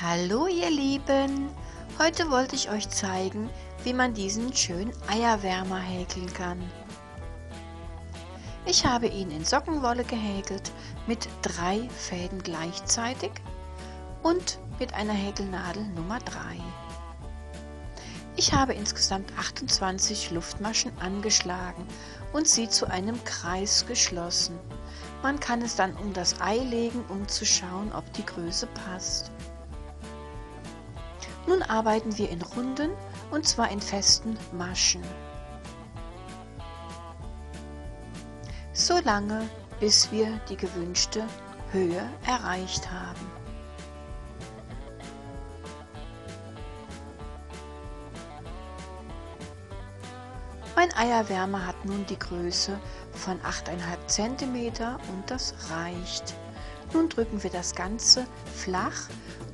Hallo ihr Lieben! Heute wollte ich euch zeigen, wie man diesen schönen Eierwärmer häkeln kann. Ich habe ihn in Sockenwolle gehäkelt mit drei Fäden gleichzeitig und mit einer Häkelnadel Nummer 3. Ich habe insgesamt 28 Luftmaschen angeschlagen und sie zu einem Kreis geschlossen. Man kann es dann um das Ei legen, um zu schauen, ob die Größe passt. Nun arbeiten wir in Runden und zwar in festen Maschen. So lange, bis wir die gewünschte Höhe erreicht haben. Mein Eierwärmer hat nun die Größe von 8,5 cm und das reicht. Nun drücken wir das Ganze flach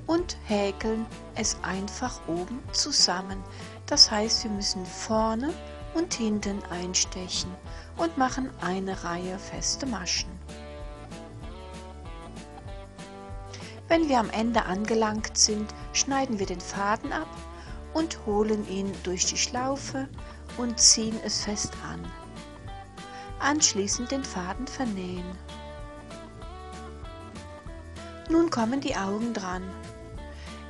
und häkeln es einfach oben zusammen. Das heißt, wir müssen vorne und hinten einstechen und machen eine Reihe feste Maschen. Wenn wir am Ende angelangt sind, schneiden wir den Faden ab und holen ihn durch die Schlaufe und ziehen es fest an. Anschließend den Faden vernähen. Nun kommen die Augen dran.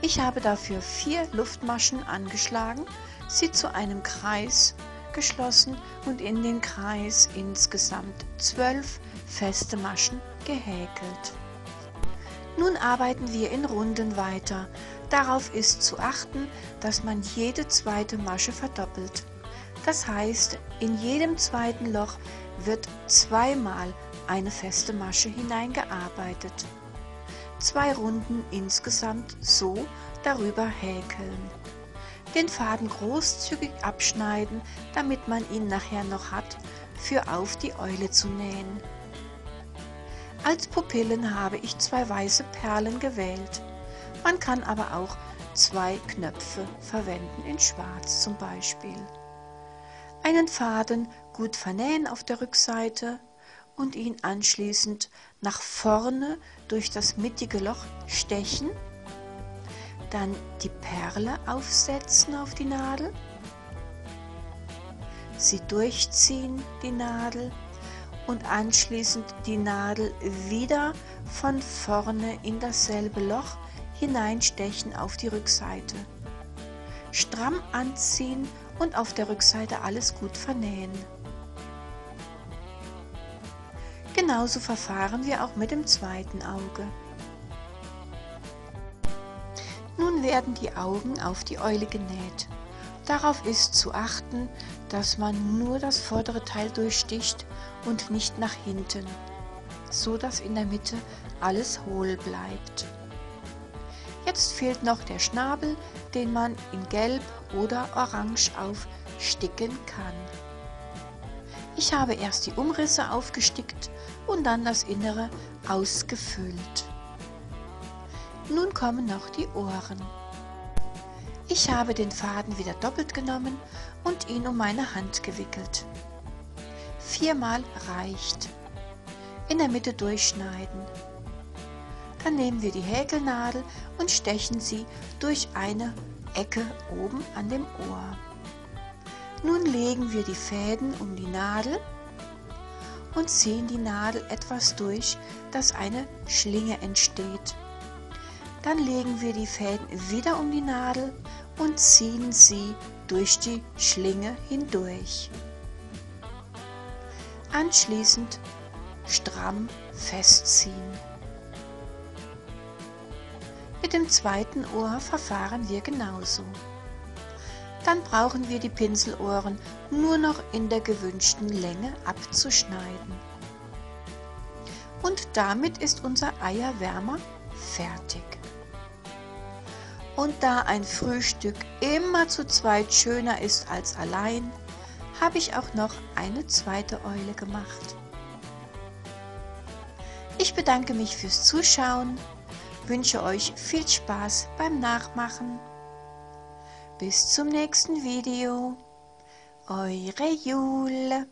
Ich habe dafür vier Luftmaschen angeschlagen, sie zu einem Kreis geschlossen und in den Kreis insgesamt zwölf feste Maschen gehäkelt. Nun arbeiten wir in Runden weiter. Darauf ist zu achten, dass man jede zweite Masche verdoppelt. Das heißt, in jedem zweiten Loch wird zweimal eine feste Masche hineingearbeitet zwei Runden insgesamt so darüber häkeln. Den Faden großzügig abschneiden, damit man ihn nachher noch hat, für auf die Eule zu nähen. Als Pupillen habe ich zwei weiße Perlen gewählt. Man kann aber auch zwei Knöpfe verwenden, in schwarz zum Beispiel. Einen Faden gut vernähen auf der Rückseite und ihn anschließend nach vorne durch das mittige Loch stechen, dann die Perle aufsetzen auf die Nadel, sie durchziehen, die Nadel, und anschließend die Nadel wieder von vorne in dasselbe Loch hineinstechen auf die Rückseite. Stramm anziehen und auf der Rückseite alles gut vernähen. Genauso verfahren wir auch mit dem zweiten Auge. Nun werden die Augen auf die Eule genäht. Darauf ist zu achten, dass man nur das vordere Teil durchsticht und nicht nach hinten, so dass in der Mitte alles hohl bleibt. Jetzt fehlt noch der Schnabel, den man in Gelb oder Orange aufsticken kann. Ich habe erst die Umrisse aufgestickt und dann das Innere ausgefüllt. Nun kommen noch die Ohren. Ich habe den Faden wieder doppelt genommen und ihn um meine Hand gewickelt. Viermal reicht. In der Mitte durchschneiden. Dann nehmen wir die Häkelnadel und stechen sie durch eine Ecke oben an dem Ohr. Nun legen wir die Fäden um die Nadel und ziehen die Nadel etwas durch, dass eine Schlinge entsteht. Dann legen wir die Fäden wieder um die Nadel und ziehen sie durch die Schlinge hindurch. Anschließend stramm festziehen. Mit dem zweiten Ohr verfahren wir genauso. Dann brauchen wir die Pinselohren nur noch in der gewünschten Länge abzuschneiden. Und damit ist unser Eierwärmer fertig. Und da ein Frühstück immer zu zweit schöner ist als allein, habe ich auch noch eine zweite Eule gemacht. Ich bedanke mich fürs Zuschauen, wünsche euch viel Spaß beim Nachmachen. Bis zum nächsten Video. Eure Jule.